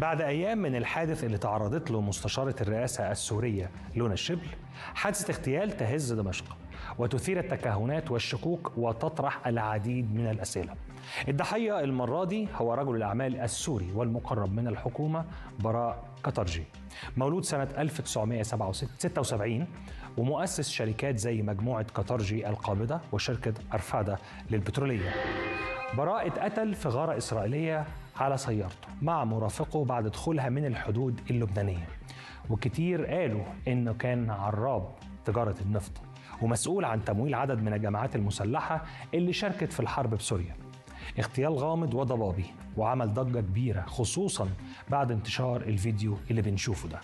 بعد أيام من الحادث اللي تعرضت له مستشارة الرئاسة السورية لونا الشبل حادثة اغتيال تهز دمشق وتثير التكهنات والشكوك وتطرح العديد من الأسئلة. الضحية المرة دي هو رجل الأعمال السوري والمقرب من الحكومة براء قطرجي مولود سنة 1976 ومؤسس شركات زي مجموعة قطرجي القابضة وشركة أرفادة للبترولية. براء اتقتل في غارة إسرائيلية على سيارته مع مرافقه بعد دخولها من الحدود اللبنانية. وكتير قالوا إنه كان عراب تجارة النفط ومسؤول عن تمويل عدد من الجماعات المسلحة اللي شاركت في الحرب بسوريا. اغتيال غامض وضبابي وعمل ضجة كبيرة خصوصا بعد انتشار الفيديو اللي بنشوفه ده.